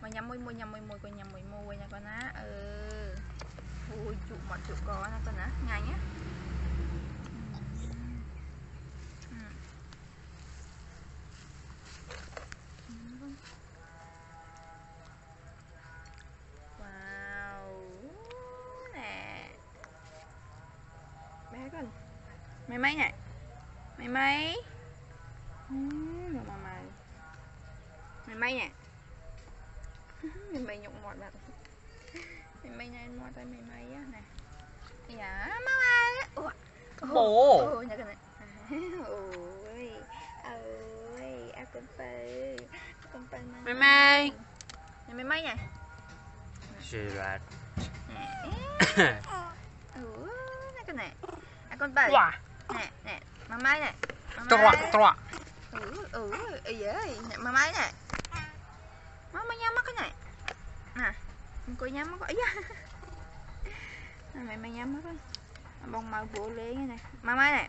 mà nhắm môi môi nhắm môi môi con nhắm môi môi nha con á. Ừ. Ui trụ mọt trụ có nè con á. Ngay nhá. Ừ. Wow. Nè. Bé con. Mày mấy nè mày mấy? Ừ, được mà mày mày mày mấy nhụng mọt bạn mày mấy này mọt tay mày mấy á nè dạ má ơi ủa Bộ. ủa nhớ cái này. Ôi ơi à con phê con phê Mày mày mấy mấy nè She right. nè. Ừ nè cái này. À con phê. Nè nè má mấy nè. Má Trọa, mấy. trọa. ừ ừ ơi nè má mấy nè. Má má nhắm mắt cái này nè con coi nhắm mắt coi nè mày mày nhắm mắt coi bông màu bộ lê cái này. Má mấy nè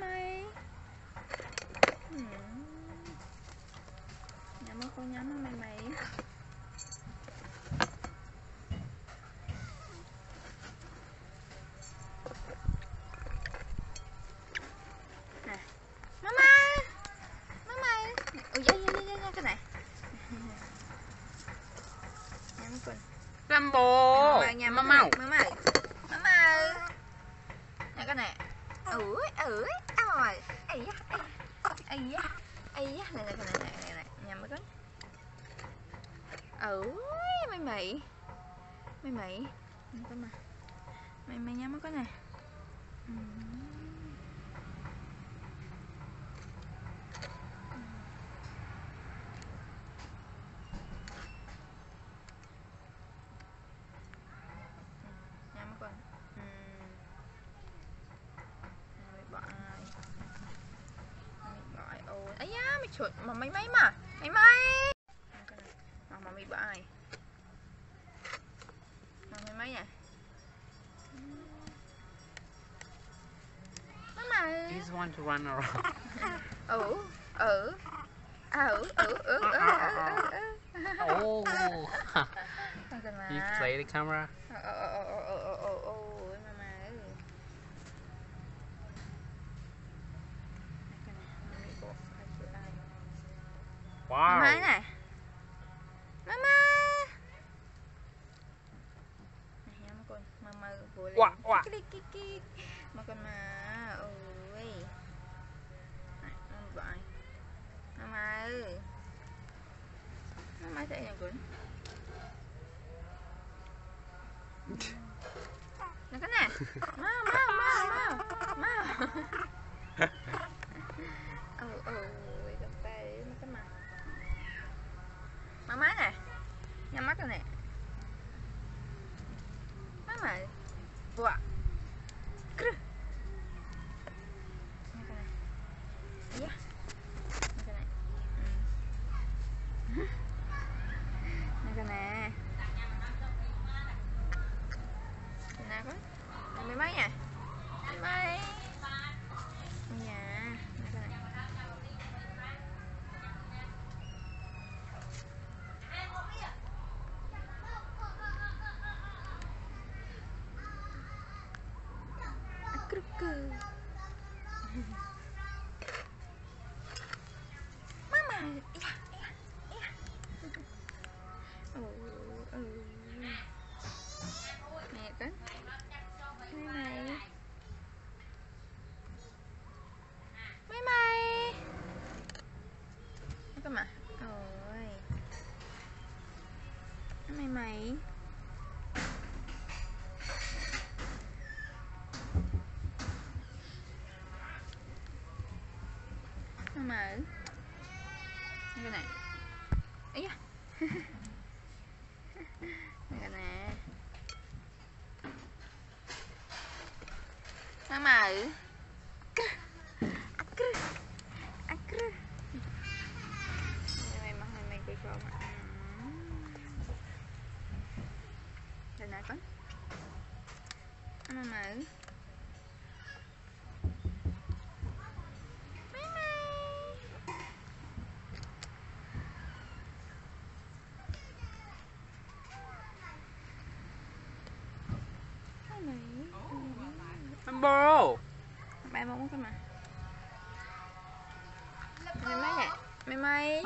mày. Ừ. Nhắm mắt con nhắm mắt mày mày Mama Mama Ui da da da da cái này Nhắm con làm bộ. Mama nha Má Mama mau. Mama Mama Nè cái này Ủi ủi. Ôi Ây da Ây da Ây da Này này cái này này này này. Nhắm mấy con. Ủi Mày mày Mày mày Nhắm con mà. Mày mày nhắm mấy con này Ừ. chuột mà mày mấy mà mày mấy mà mà mày bỏ ai mà mày mấy nè Má mày He's want to run around. ừ ừ ừ ừ ừ ừ ừ oh. Con cần mà you play the camera. Ờ, ờ, ờ, ờ, ờ, ờ, ờ, ờ, ôi, mama ơi. Này, cái này, mami bộ, ai chịu ai. Wow. này. Mama. Này, nhắm con, mama bộ lên. Quạ, quạ. Mà con mà, ôi. Này, bộ ai. Mama ơi. Mama chạy nhà con. Nè cái nè. Mau mau mau mau. Mau. Ừ ừ, Má má nè. Nhắm mắt rồi nè. Má mà. vừa Krư. Nè này. Nè này. Con? Mấy mấy? kruk mà. Cái này. Ấy da. Cái này. nó ừ. Akru. Akru. Mày mày mày mày cười cho mà. Đây nè con. Mama ừ. Lambo. Bay mau cái mà. Mày mấy nè? Mày mày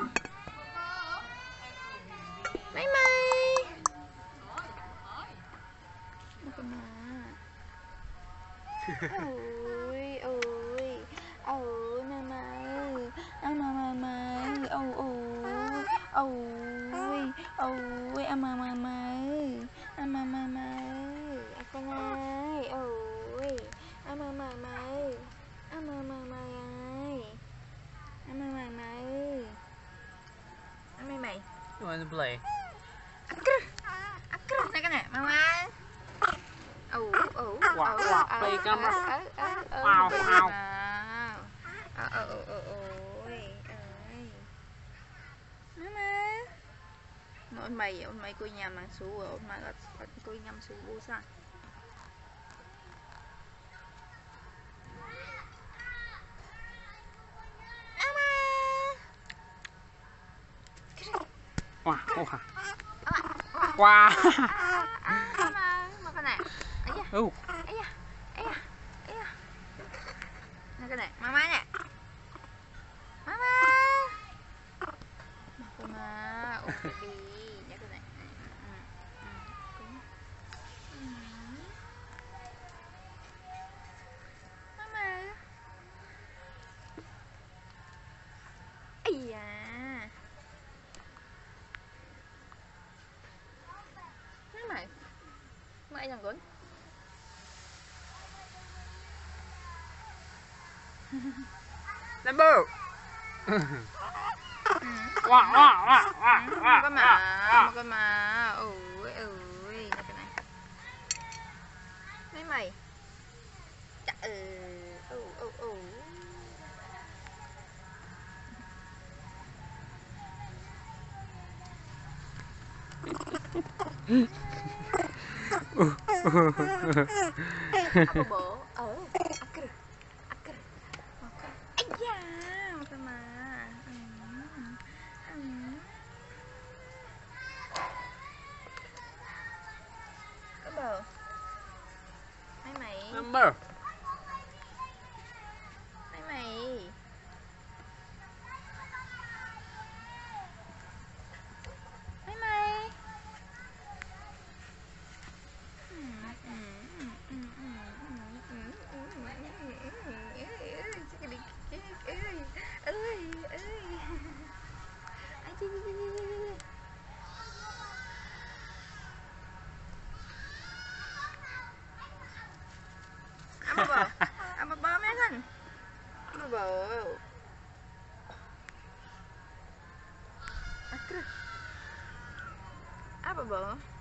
Mày mấy? Cái mà. Ôi, ôi, ôi, mày mày ăn mà mày mày ôi, ôi, ôi, ôi, à mà mày mày ăn mà mày mày à cái này, ôi, à mà mà mấy, à mà mà mấy, à mà mà mấy, à mày mày, You want to play? này cái này, mama. Ồ, ồ, Quạt, quạt, bay cắm á. Wow, Wow, wow. Ờ, ờ, ờ, ờ, ôi, ơi. Mama. Ôn mày, ôn mày kuy nhằm mang sú, ôn mày ở kuy nhằm sú bu sa. Mama. Wow, wow. Wow. Mama, makan nè. Ấy da, Oh. ấy da, ấy da, ấy da. Nè cái này, mama nè. Mama. Mama, ôm baby. Mama. Mày đang gốn. Lambo. Ừ. Wow, wow, wow, wow, một wow, cái mà một cái mà ui ui cái này mấy mày Chà, ừ ừ ừ ừ apa bo oh aker aker aker iya một cái mà ừ. Ừ. có bờ mấy mày Lambo. mấy mày mấy mày Apa ba? Apa ba meron? Apa ba? Akra. Apa ba?